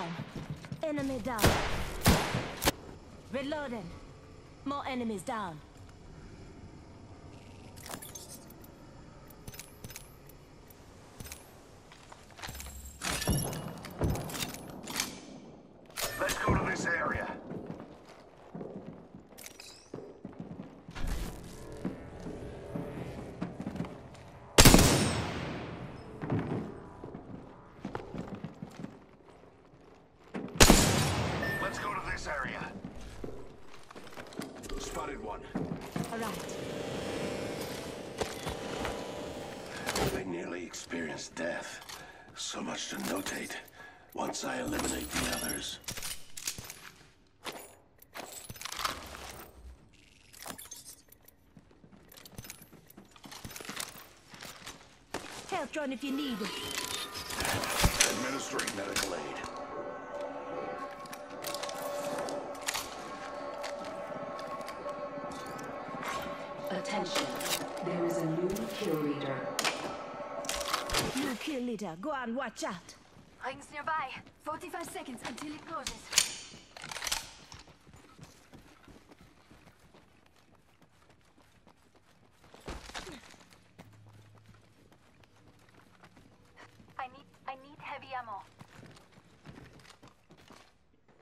down. Enemy down. Reloading. More enemies down. Let's go to this area. Let's go to this area. Spotted one. Alright. I nearly experienced death. So much to notate. Once I eliminate the others. Health if you need it. Administering medical aid. Attention. There is a new kill leader. New kill leader. Go on, watch out. Rings nearby. 45 seconds until it closes. I need I need heavy ammo.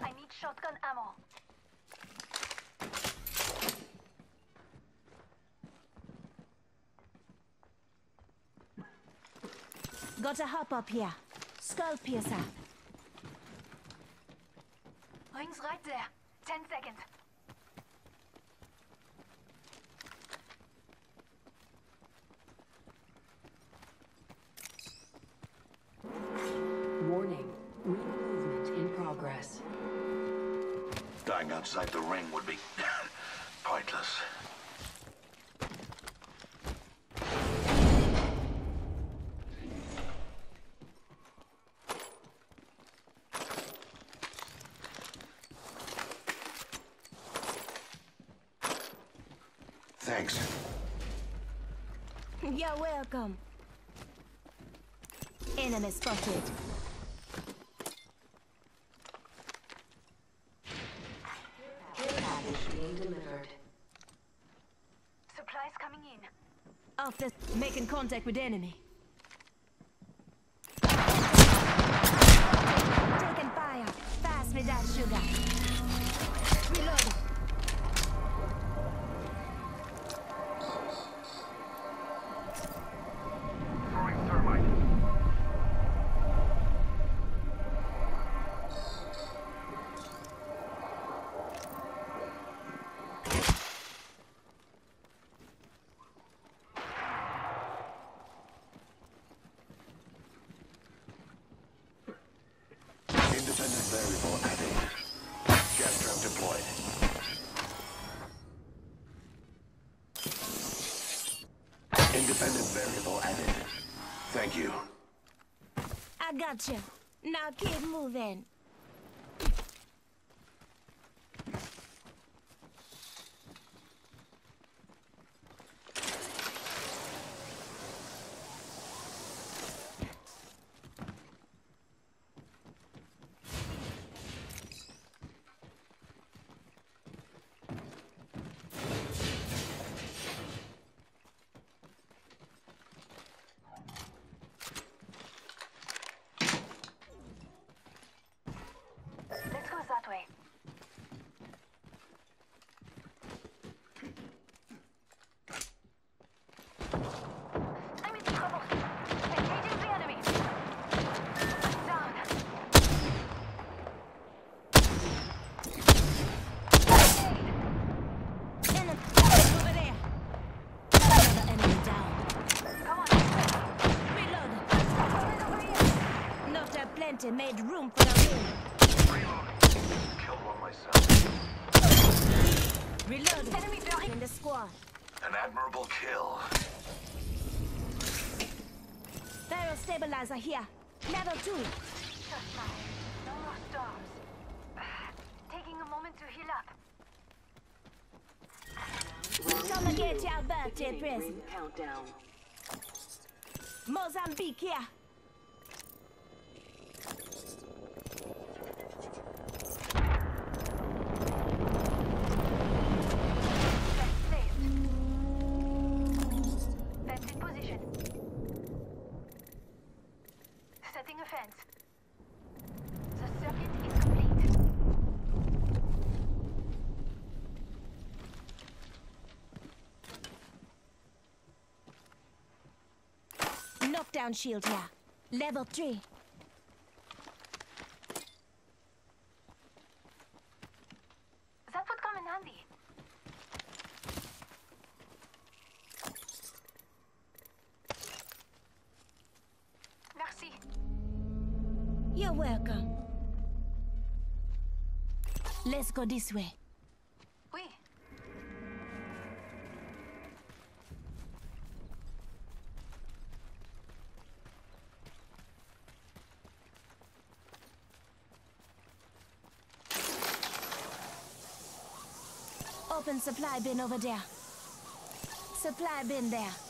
I need shotgun ammo. Got a hop up here. Skull piercer. Rings right there. 10 seconds. Outside the ring would be pointless. Thanks. You're welcome. Enemy spotted. Care package being delivered. Supplies coming in. Off the making contact with enemy. Taking fire. Fast with that sugar. Reloading. Independent variable added. Thank you. I got you. Now keep moving. Let's go that way. I'm in trouble. Engaging the enemy. Down. Enemy over there. Another enemy down. Come on. Reload. Right over here. Not a plenty made room for the room. Killed one myself. Reload. Enemy building. In the squad. An admirable kill. Barrel stabilizer here. Level two. Just fine. No more stars. Taking a moment to heal up. Come and get your birthday present. ring countdown. Mozambique here. defense. The circuit is complete. Knockdown shield here. Level 3. That would come in handy. Merci. You're welcome. Let's go this way. Open supply bin over there. Supply bin there.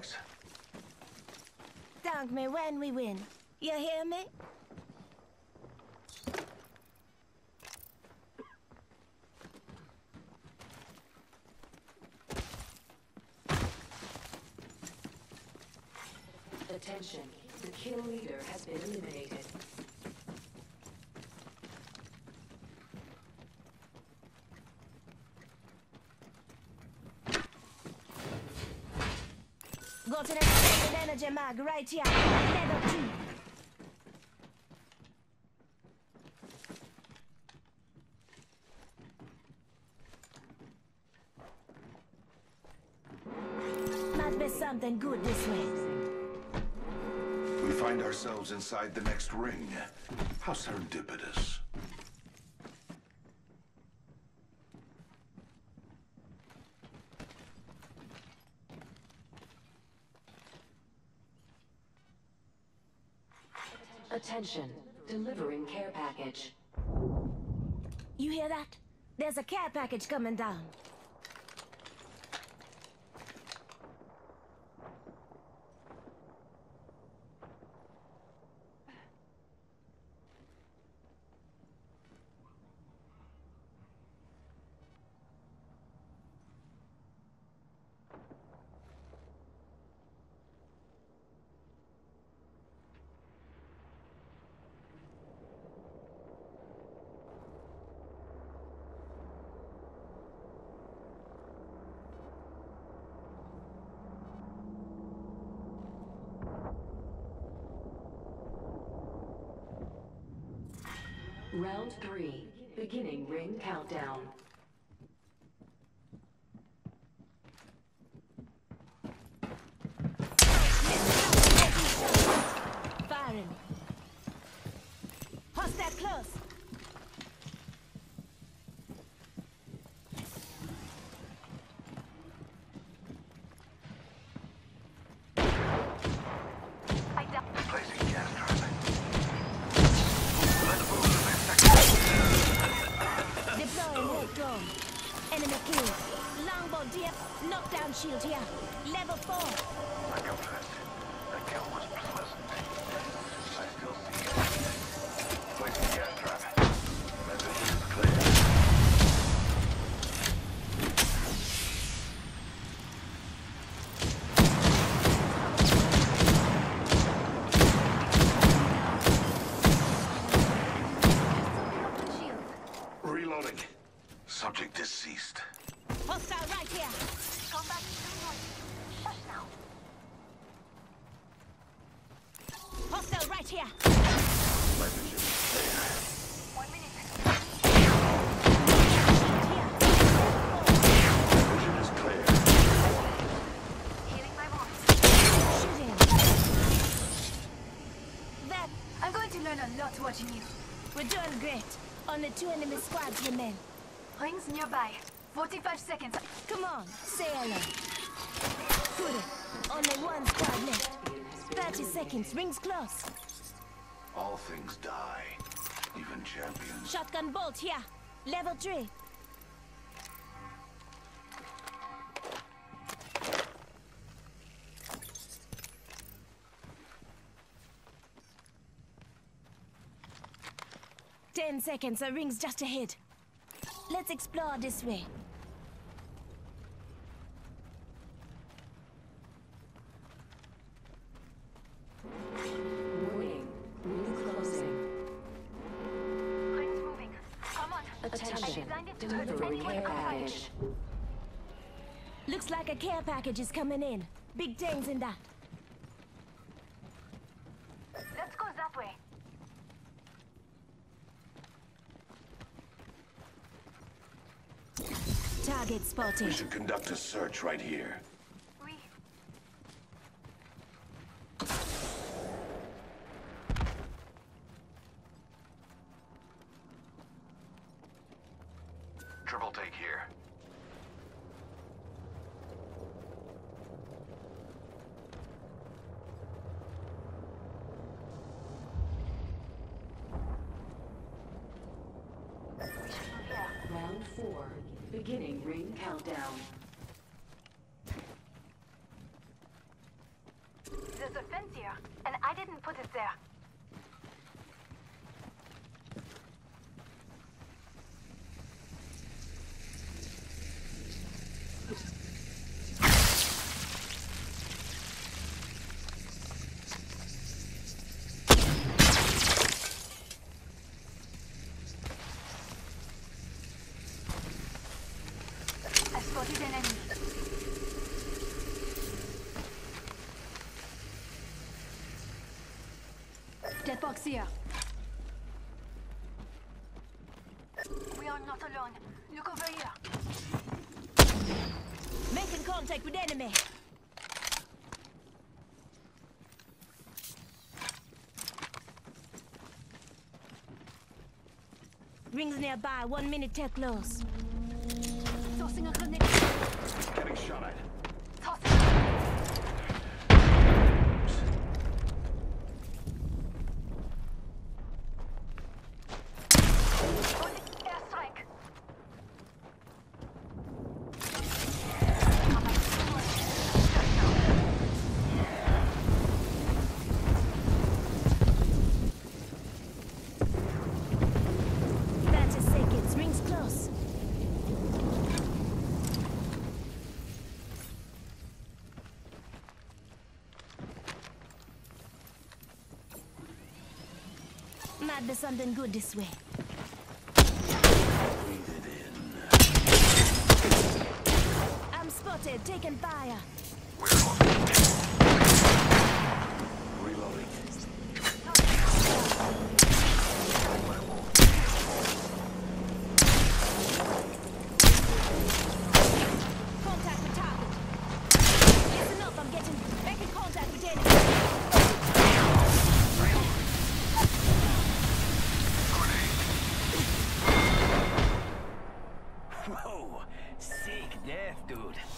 Thanks. Thank me when we win. You hear me? Attention. The kill leader has been eliminated. Go to the extended mag right here. Level 2. Might be something good this way. We find ourselves inside the next ring. How serendipitous. Attention. Delivering care package. You hear that? There's a care package coming down. Round three. Beginning ring countdown. Level 4. I confess, the kill was pleasant. I still see it. Placing gas trap. Message is clear. Reloading. Subject deceased. Hostile right here. Combat is too noisy. Shush now. Hostile right here. My vision is clear. One minute. Vision is clear. Healing my voice. Shooting. That I'm going to learn a lot watching you. we're doing great. Only two enemy squads remain. Rings nearby. 45 seconds. Come on, say hello. Good. Only one squad left. 30 seconds. Rings close. All things die. Even champions. Shotgun bolt here. Level 3. Ten seconds, a ring's just ahead. Let's explore this way. Care package is coming in. Big things in that. Let's go that way. Target We should conduct a search right here. We. Triple take here. We should move here. Round four. Beginning ring countdown. There's a fence here, and I didn't put it there. I spotted an enemy. Dead here. We are not alone. Look over here. Making contact with enemy. Rings nearby, one minute till close. Tossing a grenade. Getting shot at. Tossing. Holding airstrike. Thirty seconds, rings close. Might be something good this way. I'm spotted, taking fire. Reloading. Dude.